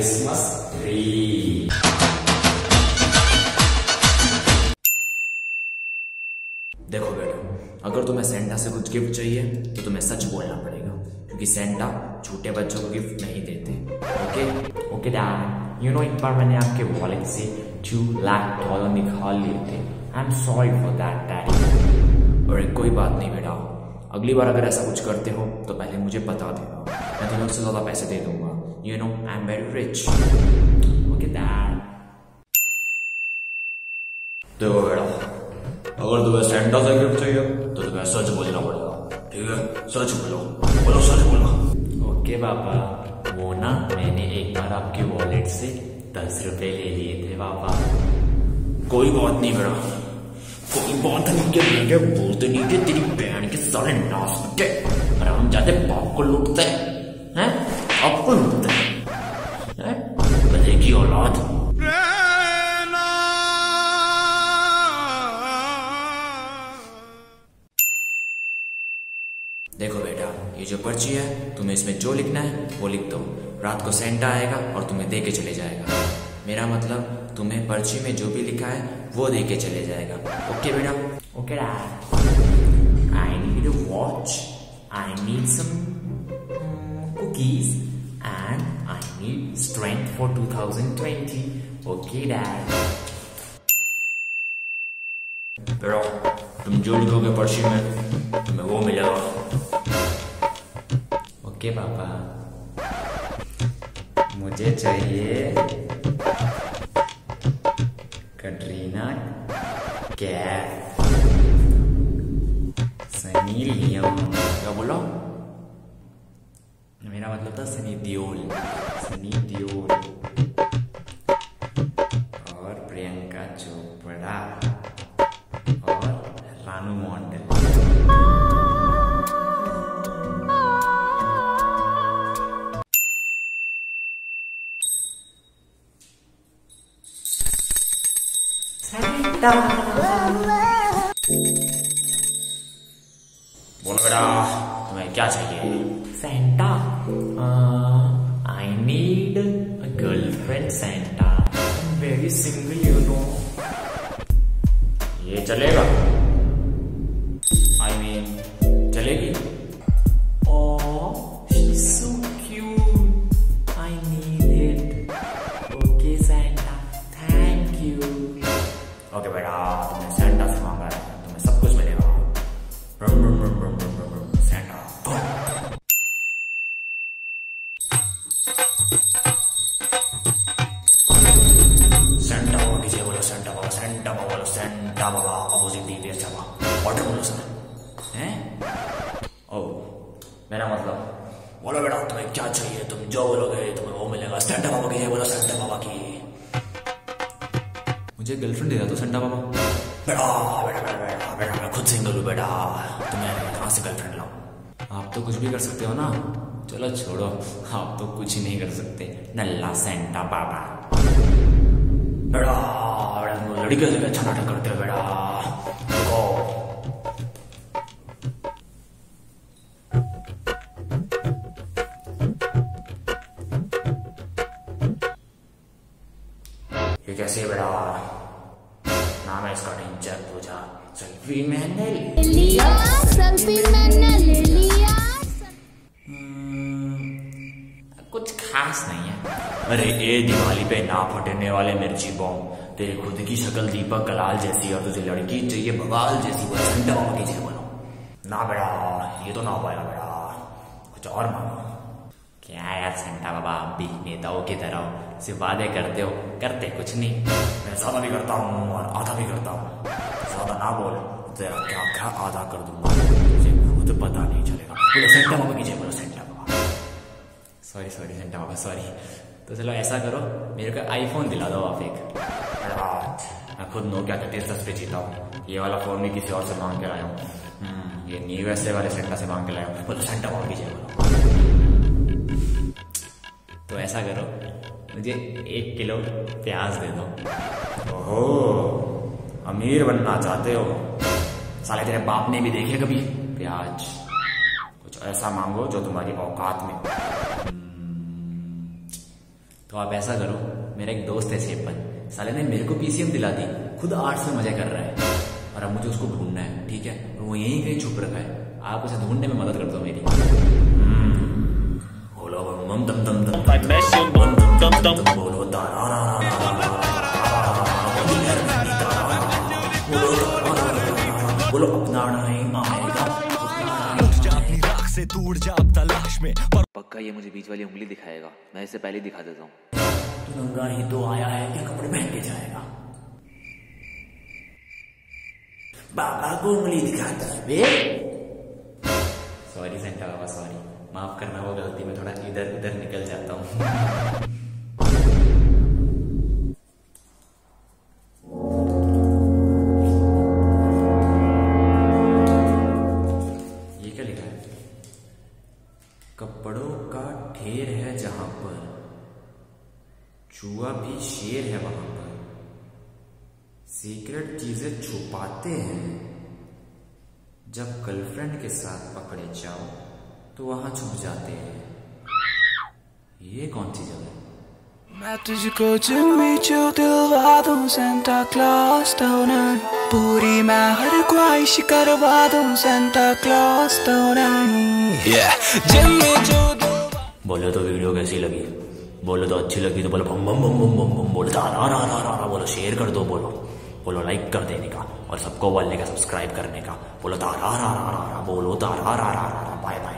Christmas tree देखो बेटा, अगर तुम्हें सेंटा से कुछ गिफ्ट चाहिए तो तुम्हें सच बोलना पड़ेगा। क्योंकि सेंटा छोटे बच्चों को गिफ्ट नहीं देते। Okay? Okay, dad. You know एक बार मैंने आपके वॉलेट से टू लाख डॉलर निकाल लिए थे। I am sorry for that daddy. अरे, कोई बात नहीं बेटा। अगली बार अगर ऐसा कुछ करते हो तो पहले मुझे बता देना। मैं तुम्हें उससे ज़्यादा पैसे दे दूँगा। You know I am very rich okay dad देखो बेटा अगर तुम्हें सेंटा से गिफ्ट चाहिए तो तुम्हें सच बोलना पड़ेगा ठीक है? सच बोलो। बोलो सच बोलो ओके पापा। वो ना मैंने एक बार आपके वॉलेट से दस रुपए ले लिए थे पापा। कोई बात नहीं बेटा। कोई बात नहीं के बेटे बोलते नहीं के तेरी बहन के सारे नाश्ते और हम जाते बाप को लूटते हैं हैं? आपको? बदे की औलाद देखो बेटा, ये जो पर्ची है, तुम्हें इसमें जो लिखना है, वो लिख दो। रात को सेंटा आएगा और तुम्हें दे के चले जाएगा। मेरा मतलब तुम्हें पर्ची में जो भी लिखा है, वो दे के चले जाएगा। ओके बेटा? Okay I need watch I need some cookies and I need strength for 2020 okay dad बेटा तुम जो लिखोगे पर्ची में तुम्हें वो मिलेगा ओके पापा मुझे चाहिए कटरीना कैफ। Sunny Leone. क्या बोला? मेरा मतलब था सनी दियोल सनी दियोल और प्रियंका चोपड़ा। और रानू मॉन्डल। बोलो बेटा तुम्हें क्या चाहिए? Santa. I need a girlfriend Santa very single you know ये चलेगा आई मीन चलेगी Oh, she's so cute. I need it. Okay, Santa. Thank you. Okay, बेटा तुमने सेंटा बाबा अपोजिट डी पी बाबा ऑर्डर बोलो सर। हैं? ओ मेरा मतलब बोलो बेटा तुम्हें क्या चाहिए? तुम जो बोलोगे तुम्हें वो मिलेगा। सेंटा बाबा कीजिए बोलो सेंटा बाबा की। मुझे गर्लफ्रेंड दे तो सेंटा बाबा बेटा बेटा बेटा बेटा बेटा मैं खुद सिंगल हूँ बेटा। तुम्हें कहाँ से गर्लफ्रेंड लाऊं? आप तो कुछ भी कर सकते हो ना। चलो छोड़ो आप तो कुछ नहीं कर सकते। नल्ला सेंटा बाबा बेटा लड़के से अच्छा नाटक करते हो। बेटा ये कैसे है बेटा? नाम है इसका डेंजर पूजा। सेल्फी मैंने ली। लिया। सेल्फी मैंने ले लिया। कुछ खास नहीं है। अरे, ए दिवाली पे ना फटने वाले मिर्ची बॉम्ब तेरे खुद की शक्ल दीपक कलाल जैसी और तुझे लड़की चाहिए बवाल जैसी वो घंटा बाबा की जय बोलो ना बेटा, ये तो ना हो पाएगा बेटा। कुछ और मांगो। क्या यार संटा बाबा, आप भी नेताओं की तरह सिर्फ़ वादे करते हो? करते कुछ नहीं। मैं ज़्यादा भी करता हूँ और आधा भी करता हूँ। ज़्यादा ना बोल तेरा क्या क्या आधा कर दूँगा। मुझे खुद पता नहीं चलेगा। सेंटा बाबा की जय, बोलो सेंटा बाबा। सॉरी सॉरी सेंटा बाबा सॉरी तो चलो ऐसा करो मेरे को आईफोन दिला दो आप एक। मैं खुद नोकिया थर्टी दस पे जीता हूँ। ये वाला फ़ोन भी किसी और से मांग के लाया हूँ। हम्म, ये न्यू एस वाले सेंटा से मांग के लाया हूँ। बोलो सेंटा बाबा की तो ऐसा करो मुझे एक किलो प्याज दे दो। ओहो अमीर बनना चाहते हो। साले तेरे बाप ने भी देखे कभी? प्याज। कुछ ऐसा मांगो जो तुम्हारी औकात में तो आप ऐसा करो मेरा एक दोस्त है सेपन साले ने मेरे को पीसीएम दिला दी खुद आर्ट्स में मज़ा कर रहा है और अब मुझे उसको ढूंढना है ठीक है और वो यहीं कहीं छुप रखा है आप उसे ढूँढने में मदद कर दो मेरी बोलो बोलो अपना आएगा से दूर जा तलाश में पक्का ये मुझे बीच वाली उंगली दिखाएगा। मैं इसे पहले दिखा देता हूँ। तू नंगा ही तो आया है क्या कपड़े पहन के जाएगा। बाबा को उंगली दिखाता है सॉरी सेंटा बाबा सॉरी माफ़ करना वो गलती में थोड़ा इधर उधर निकल जाता हूँ। का ढेर है जहाँ पर। चूहा भी शेर है वहाँ पर। सीक्रेट चीज़ें छुपाते हैं। जब गर्लफ्रेंड के साथ पकड़े जाओ तो वहाँ छुप जाते हैं। ये कौन सी जगह मैं तुझको चुम्मी जो दिलवा दूँ सेंटा क्लॉस टोनर पूरी मैं हर ख्वाहिश करवा दूँ सेंटा क्लॉस टोनर yeah. जिम्मी बोलो तो वीडियो कैसी लगी बोले तो अच्छी लगी तो बोलो बम बम बम बम बम बम बोलो तो रा रा रहा बोलो शेयर कर दो बोलो बोलो लाइक कर देने का और सबको बोलने का सब्सक्राइब करने का बोलो तो रा रहा रा रहा बोलो तो तारा रा रहा बाय रा